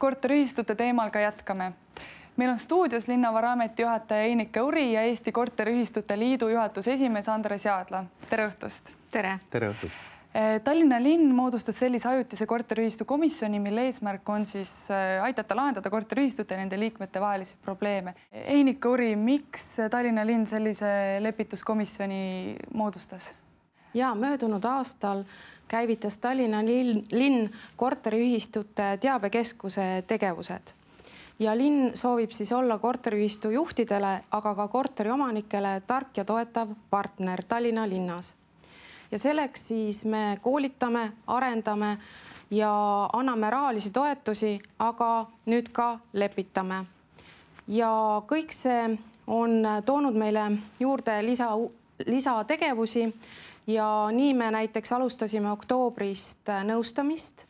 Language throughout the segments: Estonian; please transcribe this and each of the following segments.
korteriühistute teemal ka jätkame. meil on stuudios Linnavaraameti juhataja Einike Uri ja Eesti Korteriühistute Liidu juhatuse esimees Andres Jaadla. tere õhtust. tere. tere õhtust. Eh, Tallinna linn moodustas sellise ajutise korteriühistu komisjoni, mille eesmärk on siis eh, aidata lahendada korteriühistute ja nende liikmete vahelisi probleeme. Einike Uri, miks Tallinna linn sellise lepituskomisjoni moodustas? ja möödunud aastal käivitas Tallinna linn, linn korteriühistute teabekeskuse tegevused ja linn soovib siis olla korteriühistu juhtidele, aga ka korteriomanikele tark ja toetav partner Tallinna linnas. ja selleks siis me koolitame, arendame ja anname rahalisi toetusi, aga nüüd ka lepitame. ja kõik see on toonud meile juurde lisa, lisategevusi ja nii me näiteks alustasime oktoobrist äh, nõustamist.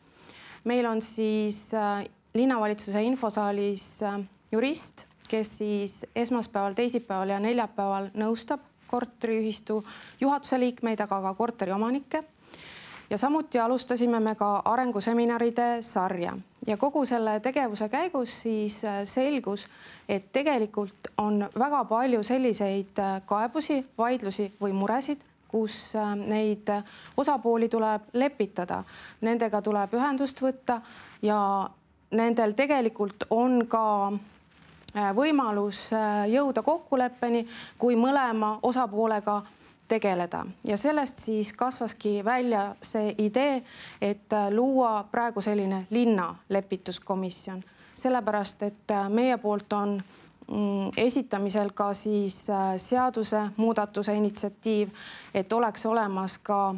meil on siis äh, linnavalitsuse infosaalis äh, jurist, kes siis esmaspäeval, teisipäeval ja neljapäeval nõustab korteriühistu juhatuse liikmeid, aga ka korteriomanikke. ja samuti alustasime me ka arenguseminaride sarja ja kogu selle tegevuse käigus siis selgus, et tegelikult on väga palju selliseid kaebusi, vaidlusi või muresid kus äh, neid osapooli tuleb lepitada, nendega tuleb ühendust võtta ja nendel tegelikult on ka äh, võimalus äh, jõuda kokkuleppeni, kui mõlema osapoolega tegeleda. Ja sellest siis kasvaski välja see idee, et luua praegu selline linna lepituskomisjon, sellepärast et meie poolt on esitamisel ka siis äh, seadusemuudatuse initsiatiiv, et oleks olemas ka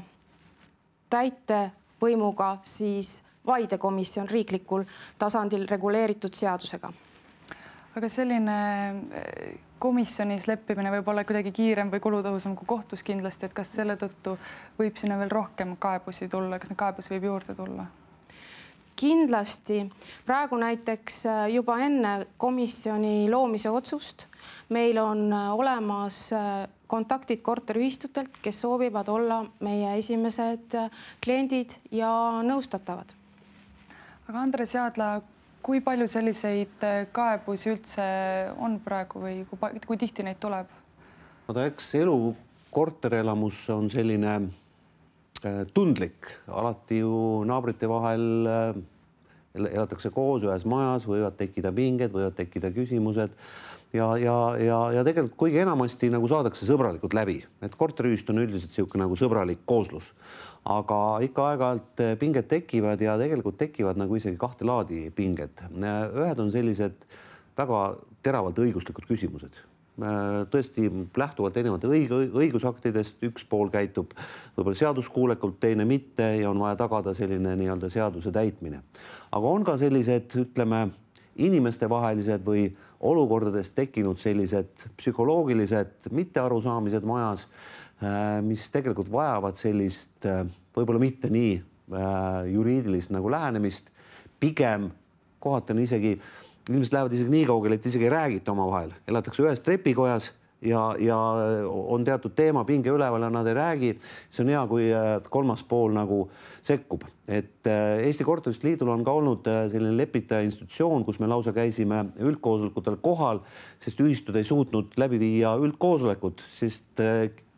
täitevvõimuga siis vaidekomisjon riiklikul tasandil reguleeritud seadusega. aga selline äh, komisjonis leppimine võib olla kuidagi kiirem või kulutõhusam kui kohtus kindlasti, et kas selle tõttu võib sinna veel rohkem kaebusi tulla, kas neid kaebusi võib juurde tulla? Kindlasti praegu näiteks äh, juba enne komisjoni loomise otsust meil on äh, olemas äh, kontaktid korteriühistutelt, kes soovivad olla meie esimesed kliendid ja nõustatavad. aga Andres Jaadla, kui palju selliseid kaebusi üldse on praegu või kui, kui tihti neid tuleb? no ta eks elu korterelamus on selline tundlik, alati ju naabrite vahel elatakse koos ühes majas, võivad tekkida pinged, võivad tekkida küsimused. Ja, ja, ja, ja tegelikult kuigi enamasti nagu saadakse sõbralikult läbi, et korteriühistu on üldiselt niisugune nagu sõbralik kooslus, aga ikka aeg-ajalt pinged tekivad ja tegelikult tekivad nagu isegi kahte laadi pinged. ühed on sellised väga teravalt õiguslikud küsimused tõesti lähtuvalt erinevate õige, õigusaktidest üks pool käitub võib-olla seaduskuulekult, teine mitte ja on vaja tagada selline nii-öelda seaduse täitmine. aga on ka sellised, ütleme, inimestevahelised või olukordades tekkinud sellised psühholoogilised mittearusaamised majas, äh, mis tegelikult vajavad sellist äh, võib-olla mitte nii äh, juriidilist nagu lähenemist, pigem kohati on isegi inimesed lähevad isegi nii kaugele, et isegi ei räägita omavahel, elatakse ühes trepikojas ja, ja on teatud teema pinge üleval ja nad ei räägi. see on hea, kui äh, kolmas pool nagu sekkub, et äh, Eesti Korterite Liidul on ka olnud äh, selline lepitaja institutsioon, kus me lausa käisime üldkoosolekutel kohal, sest ühistud ei suutnud läbi viia üldkoosolekut, sest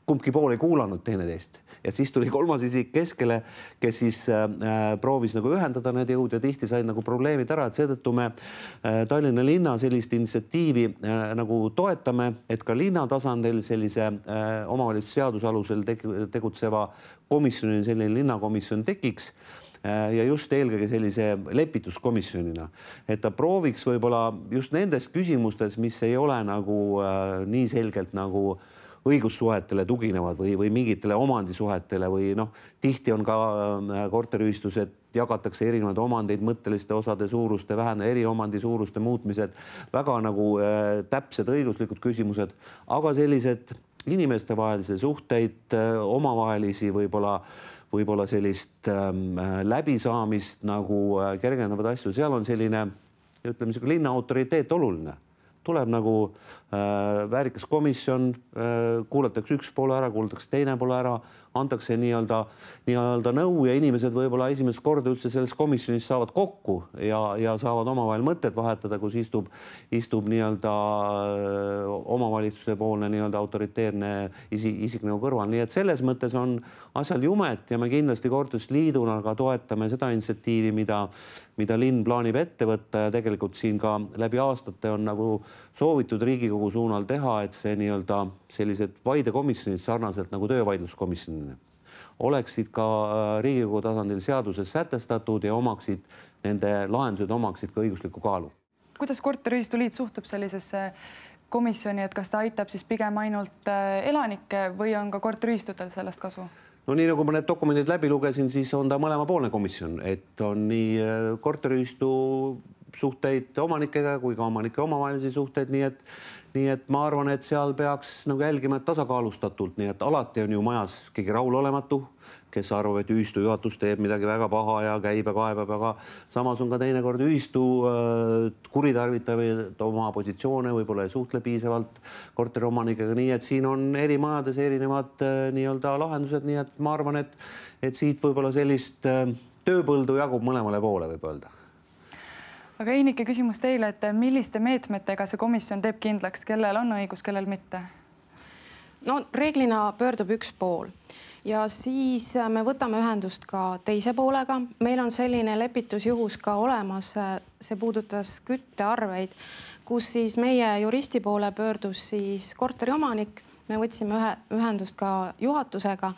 kumbki pool ei kuulanud teineteist, et siis tuli kolmas isik keskele, kes siis äh, proovis nagu ühendada need jõud ja tihti said nagu probleemid ära, et seetõttu me äh, Tallinna linna sellist initsiatiivi äh, nagu toetame, et ka linna tasandil sellise äh, omavalitsuse seaduse alusel tegutseva komisjoni, selline linnakomisjon tekiks äh, ja just eelkõige sellise lepituskomisjonina, et ta prooviks võib-olla just nendes küsimustes, mis ei ole nagu äh, nii selgelt nagu äh, õigussuhetele tuginevad või, või mingitele omandisuhetele või noh, tihti on ka äh, korteriühistus, et jagatakse erinevaid omandeid mõtteliste osade suuruste, vähene eriomandi suuruste muutmised, väga nagu äh, täpsed õiguslikud küsimused, aga sellised inimestevahelisi suhteid, äh, omavahelisi võib-olla võib-olla sellist ähm, läbisaamist nagu äh, kergendavaid asju, seal on selline ütleme, niisugune linna autoriteet oluline tuleb nagu äh, väärikas komisjon äh,, kuulatakse üks pool ära, kuulatakse teine pool ära, antakse nii-öelda, nii-öelda nõu ja inimesed võib-olla esimest korda üldse selles komisjonis saavad kokku ja, ja saavad omavahel mõtteid vahetada, kus istub, istub nii-öelda äh, omavalitsuse poolne nii-öelda autoriteerne isik, isik nagu kõrval, nii et selles mõttes on asjal jumet ja me kindlasti korterite liiduna ka toetame seda initsiatiivi, mida, mida linn plaanib ette võtta ja tegelikult siin ka läbi aastate on nagu soovitud Riigikogu suunal teha, et see nii-öelda sellised vaidekomisjonid sarnaselt nagu töövaidluskomisjonina oleksid ka äh, Riigikogu tasandil seaduses sätestatud ja omaksid, nende lahendused omaksid ka õiguslikku kaalu. kuidas Korteriühistu Liit suhtub sellisesse komisjoni, et kas ta aitab siis pigem ainult äh, elanikke või on ka korteriühistutel sellest kasu? no nii nagu ma need dokumendid läbi lugesin, siis on ta mõlemapoolne komisjon, et on nii äh, korteriühistu suhteid omanikega kui ka omanike omavahelisi suhteid, nii et nii et ma arvan, et seal peaks nagu jälgima, tasakaalustatult, nii et alati on ju majas keegi rahulolematu, kes arvab, et ühistu juhatus teeb midagi väga paha ja käib ja kaebab, aga samas on ka teinekord ühistu äh, kuritarvitab oma positsioone, võib-olla ei suhtle piisavalt korteriomanikega, nii et siin on eri majades erinevad äh, nii-öelda lahendused, nii et ma arvan, et, et siit võib-olla sellist äh, tööpõldu jagub mõlemale poole, võib öelda aga Einike, küsimus teile, et milliste meetmetega see komisjon teeb kindlaks, kellel on õigus, kellel mitte? no reeglina pöördub üks pool ja siis äh, me võtame ühendust ka teise poolega. meil on selline lepitusjuhus ka olemas, äh, see puudutas küttearveid, kus siis meie juristi poole pöördus siis korteriomanik, me võtsime ühe ühendust ka juhatusega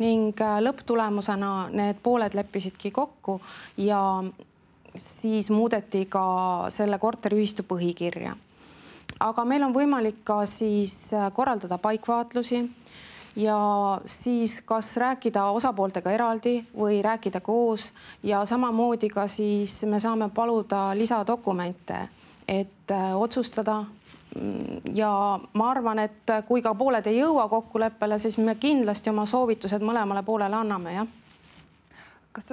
ning äh, lõpptulemusena need pooled leppisidki kokku ja siis muudeti ka selle korteriühistu põhikirja. aga meil on võimalik ka siis korraldada paikvaatlusi ja siis kas rääkida osapooltega eraldi või rääkida koos ja samamoodi ka siis me saame paluda lisadokumente, et äh, otsustada. ja ma arvan, et kui ka pooled ei jõua kokkuleppele, siis me kindlasti oma soovitused mõlemale poolele anname, jah. kas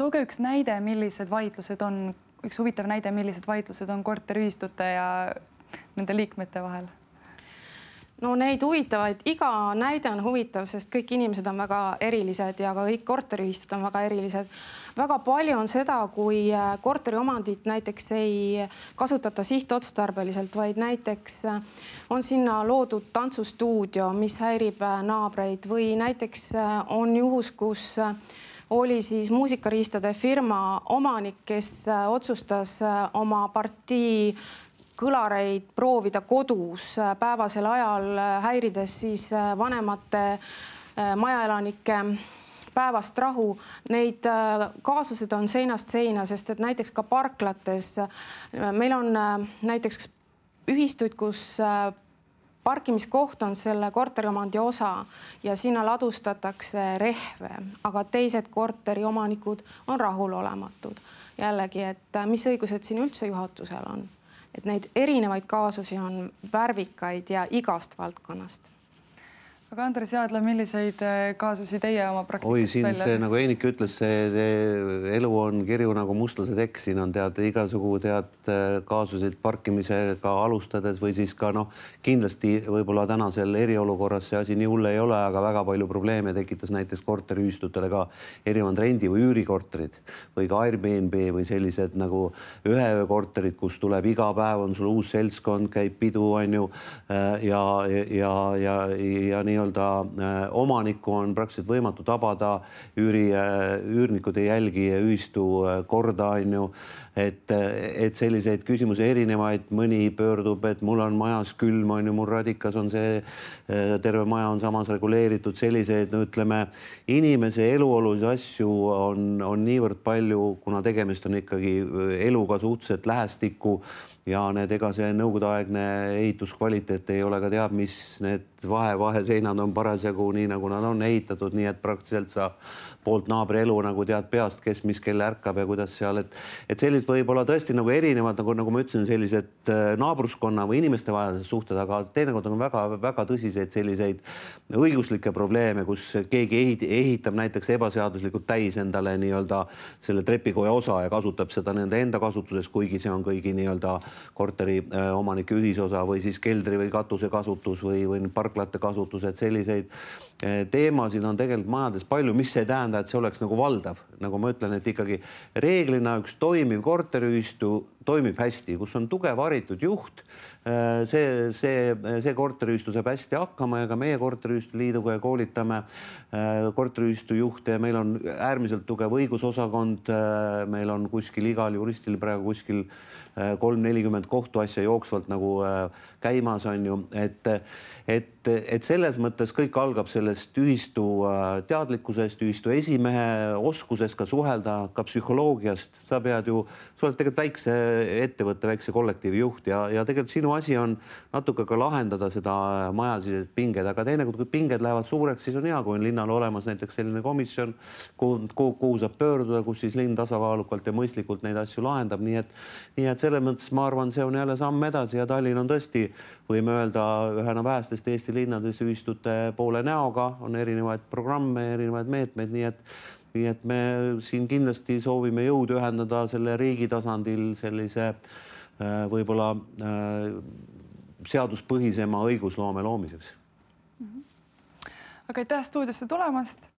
tooge üks näide, millised vaidlused on, üks huvitav näide, millised vaidlused on korteriühistute ja nende liikmete vahel no neid huvitavaid, iga näide on huvitav, sest kõik inimesed on väga erilised ja ka kõik korteriühistud on väga erilised. väga palju on seda, kui äh, korteriomandit näiteks ei kasutata sihtotstarbeliselt, vaid näiteks äh, on sinna loodud tantsustuudio, mis häirib äh, naabreid või näiteks on juhus, kus oli siis muusikariistade firma omanik, kes otsustas oma partii kõlareid proovida kodus äh, päevasel ajal, äh, häirides siis äh, vanemate majaelanike päevast rahu. Neid kaasused on seinast seina, sest et näiteks ka parklates meil on näiteks ühistuid, kus parkimiskoht on selle korteriomandi osa ja sinna ladustatakse rehve, aga teised korteriomanikud on rahulolematud. jällegi, et mis õigused siin üldse juhatusel on et neid erinevaid kaasusi on värvikaid ja igast valdkonnast aga Andres Jaadla, milliseid äh, kaasusi teie oma praktikast oi, siin välja? see nagu Einik ütles, see elu on kirju nagu mustlase tekk, siin on tead igasugu tead äh, kaasuseid parkimisega alustades või siis ka noh, kindlasti võib-olla tänasel eriolukorras see asi nii hull ei ole, aga väga palju probleeme tekitas näiteks korteriühistutele ka erinevad rendi või üürikorterid või ka Airbnb või sellised nagu üheöökorterid, kus tuleb iga päev on sul uus seltskond, käib pidu, on ju äh, ja, ja, ja, ja, ja nii nii-öelda äh, omanikku on praktiliselt võimatu tabada, üüri, äh, üürnikud ei jälgi ühistu äh, korda, on ju et, et selliseid küsimusi erinevaid, mõni pöördub, et mul on majas külm, on ju, mul radikas on see, terve maja on samas reguleeritud, selliseid, no ütleme, inimese eluolulisi asju on, on niivõrd palju, kuna tegemist on ikkagi eluga suhteliselt lähestikku ja need, ega see nõukogudeaegne ehituskvaliteet ei ole ka teab mis, need vahe, vaheseinad on parasjagu nii, nagu nad on ehitatud, nii et praktiliselt sa poolt naabri elu nagu tead peast, kes mis kell ärkab ja kuidas seal, et, et sellised võib-olla tõesti nagu erinevad, nagu, nagu ma ütlesin, sellised äh, naabruskonna või inimeste vahelised suhted, aga teinekord on väga-väga tõsiseid selliseid õiguslikke probleeme, kus keegi ehit, ehitab näiteks ebaseaduslikult täis endale nii-öelda selle trepikoja osa ja kasutab seda nende enda kasutuses, kuigi see on kõigi nii-öelda korteri äh, ühisosa või siis keldri või katuse kasutus või, või parklate kasutus, et selliseid teemasid on tegelikult majades palju, mis ei tähenda, et see oleks nagu valdav, nagu ma ütlen, et ikkagi reeglina üks toimiv korteriühistu toimib hästi, kus on tugev haritud juht. Eh, see, see, see korteriühistu saab hästi hakkama ja ka meie korteriühistu liiduga koolitame eh, korteriühistu juhte ja meil on äärmiselt tugev õigusosakond. meil on kuskil igal juristil praegu kuskil kolm, nelikümmend kohtuasja jooksvalt nagu käimas on ju, et, et, et selles mõttes kõik algab sellest ühistu äh, teadlikkusest, ühistu esimehe oskusest ka suhelda, ka psühholoogiast. sa pead ju, sa oled tegelikult väikse ettevõtte, väikse kollektiivi juht ja, ja tegelikult sinu asi on natuke ka lahendada seda majasisesed pinged, aga teinekord, kui pinged lähevad suureks, siis on hea, kui on linnal olemas näiteks selline komisjon, kuhu, kuhu, kuhu saab pöörduda, kus siis linn tasakaalukalt ja mõistlikult neid asju lahendab, nii et, nii et selles mõttes ma arvan, see on jälle samm edasi ja Tallinn on tõesti võime öelda ühena vähestest Eesti linnades ühistute poole näoga, on erinevaid programme, erinevaid meetmeid, nii et nii et me siin kindlasti soovime jõudu ühendada selle riigi tasandil sellise äh, võib-olla äh, seaduspõhisema õigusloome loomiseks. aga aitäh stuudiosse tulemast